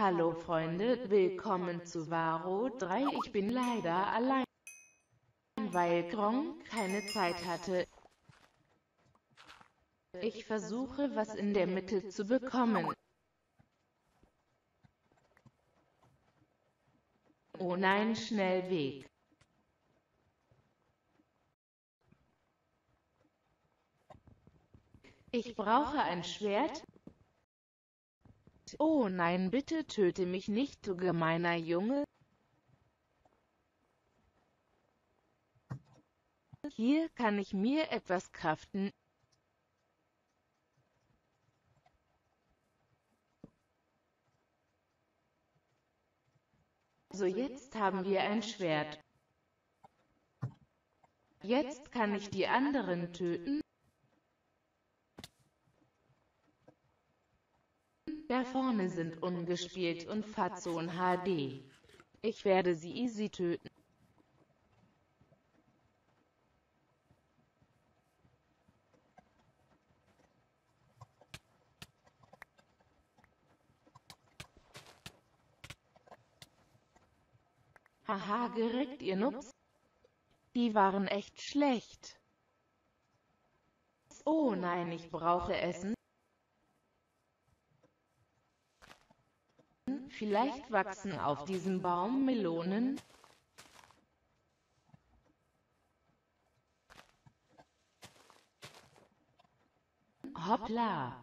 Hallo Freunde, willkommen zu Varo 3. Ich bin leider allein, weil Gronk keine Zeit hatte. Ich versuche was in der Mitte zu bekommen. Oh nein, schnell weg. Ich brauche ein Schwert. Oh nein, bitte töte mich nicht, du gemeiner Junge. Hier kann ich mir etwas kraften. So jetzt haben wir ein Schwert. Jetzt kann ich die anderen töten. Da vorne sind ungespielt und Fazon HD. Ich werde sie easy töten. Haha, gereckt, ihr Nubs. Die waren echt schlecht. Oh nein, ich brauche Essen. Vielleicht wachsen auf diesem Baum Melonen. Hoppla.